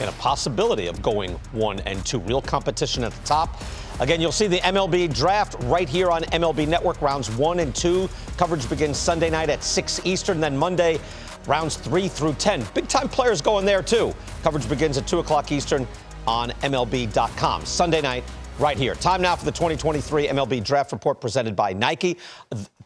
and a possibility of going one and two. Real competition at the top. Again, you'll see the MLB draft right here on MLB Network. Rounds one and two. Coverage begins Sunday night at 6 Eastern, then Monday, rounds three through 10. Big time players going there, too. Coverage begins at 2 o'clock Eastern on MLB.com. Sunday night, right here. Time now for the 2023 MLB Draft Report presented by Nike.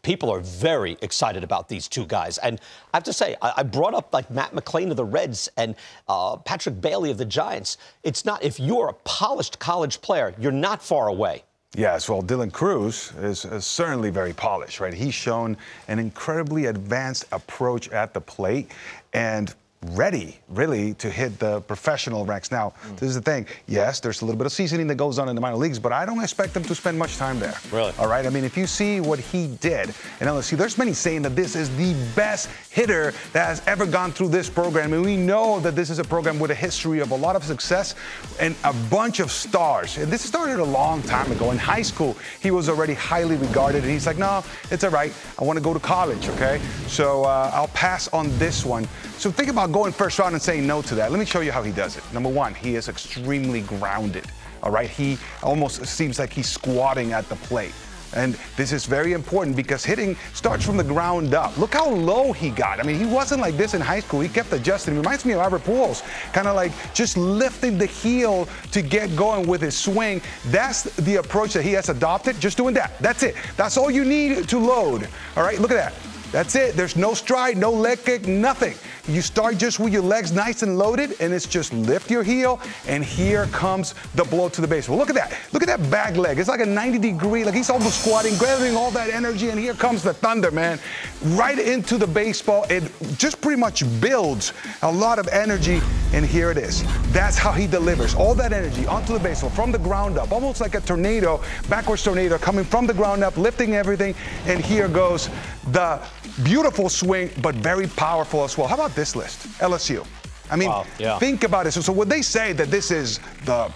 People are very excited about these two guys. And I have to say, I, brought up like Matt McLain of the Reds and uh, Patrick Bailey of the Giants. It's not, if you're a polished college player, you're not far away. Yes, well, Dylan Crews is, is, certainly very polished, right? He's shown an incredibly advanced approach at the plate, and ready, really, to hit the professional ranks. Now, mm. this is the thing. Yes, there's a little bit of seasoning that goes on in the minor leagues, but I don't expect him to spend much time there. Really? All right. I mean, if you see what he did in LSU, there's many saying that this is the best hitter that has ever gone through this program, and we know that this is a program with a history of a lot of success and a bunch of stars. And this started a long time ago. In high school, he was already highly regarded, and he's like, no, it's all right. I want to go to college. Okay, so uh, I'll pass on this one. So think about going first round and saying no to that. Let me show you how he does it. Number one, he is extremely grounded. All right, he almost seems like he's squatting at the plate. And this is very important because hitting starts from the ground up. Look how low he got. I mean, he wasn't like this in high school. He kept adjusting. It reminds me of Albert Pujols, kind of like just lifting the heel to get going with his swing. That's the approach that he has adopted. Just doing that. That's it. That's all you need to load. All right, look at that. That's it. There's no stride, no leg kick, nothing. You start just with your legs nice and loaded, and it's just lift your heel, and here comes the blow to the base. Well, look at that. Look at that back leg. It's like a 90 degree, like he's almost squatting, grabbing all that energy, and here comes the thunder, man. Right into the baseball. It just pretty much builds a lot of energy, and here it is. That's how he delivers all that energy onto the baseball from the ground up, almost like a tornado, backwards tornado coming from the ground up, lifting everything, and here goes the beautiful swing, but very powerful as well. How about this list? LSU. I mean, wow, yeah. think about it. So, so would they say that this is the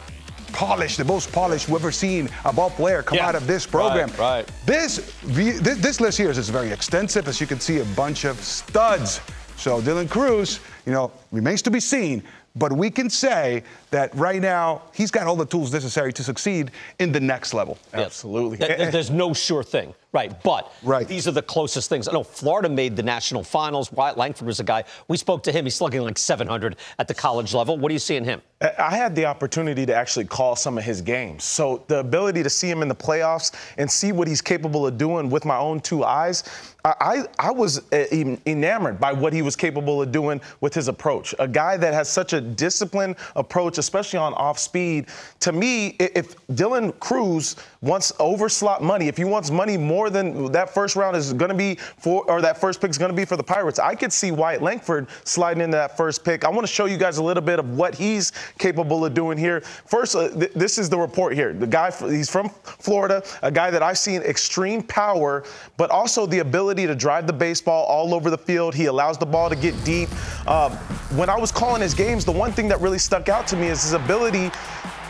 polished, the most polished we've ever seen a ball player come yeah. out of this program. Right, right. This, this, this list here is very extensive. As you can see, a bunch of studs. So Dylan Crews, you know, remains to be seen. But we can say that right now he's got all the tools necessary to succeed in the next level. Absolutely. There's no sure thing. Right, but right. these are the closest things. I know Florida made the national finals. Wyatt Langford was a guy. We spoke to him. He's slugging like 700 at the college level. What do you see in him? I had the opportunity to actually call some of his games. So the ability to see him in the playoffs and see what he's capable of doing with my own two eyes, I, I was uh, enamored by what he was capable of doing with his approach. A guy that has such a disciplined approach, especially on off speed. To me, if Dylan Crews wants over slot money, if he wants money more than that first round is going to be for, or that first pick is going to be for the Pirates, I could see Wyatt Langford sliding into that first pick. I want to show you guys a little bit of what he's capable of doing here. First, uh, th- this is the report here. The guy, he's from Florida, a guy that I've seen extreme power, but also the ability to drive the baseball all over the field. He allows the ball to get deep. Um, when I was calling his games, the one thing that really stuck out to me is his ability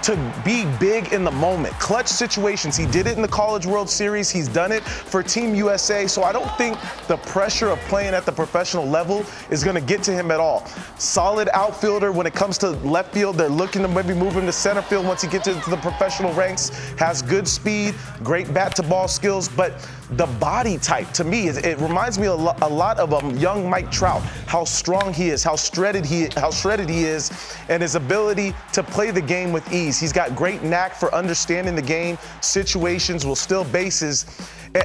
to be big in the moment. Clutch situations. He did it in the College World Series. He's done it for Team USA. So I don't think the pressure of playing at the professional level is going to get to him at all. Solid outfielder when it comes to left field. They're looking to maybe move him to center field once he gets into the professional ranks. Has good speed, great bat to ball skills, but the body type to me it reminds me a lot of um, young Mike Trout. How strong he is, how shredded he, how shredded he is, and his ability to play the game with ease. He's got great knack for understanding the game, situations, will steal bases.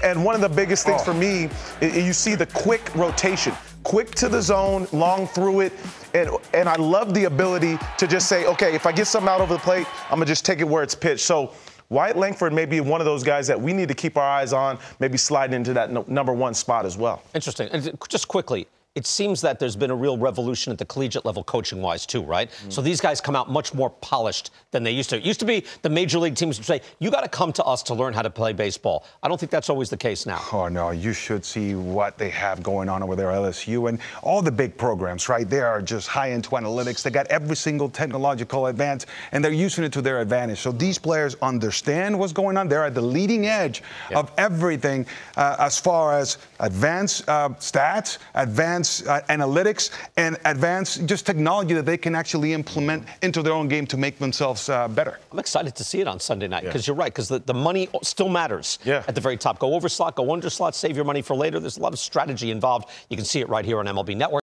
And one of the biggest things oh. for me, you see the quick rotation. Quick to the zone, long through it. And, and I love the ability to just say, okay, if I get something out over the plate, I'm going to just take it where it's pitched. So Wyatt Langford may be one of those guys that we need to keep our eyes on, maybe sliding into that number one spot as well. Interesting. And just quickly, it seems that there's been a real revolution at the collegiate level coaching wise too right? Mm-hmm. so these guys come out much more polished than they used to. It used to be the major league teams would say you got to come to us to learn how to play baseball. I don't think that's always the case now. Oh no you should see what they have going on over there at lsu and all the big programs right? They are just high into analytics. They got every single technological advance and they're using it to their advantage. So these players understand what's going on. They're at the leading edge of everything uh, as far as advanced uh, stats advanced advanced uh, analytics and advanced just technology that they can actually implement into their own game to make themselves uh, better. I'm excited to see it on Sunday night because yeah. you're right, because the, the money still matters yeah. at the very top. Go over slot, go under slot, save your money for later. There's a lot of strategy involved. You can see it right here on MLB Network.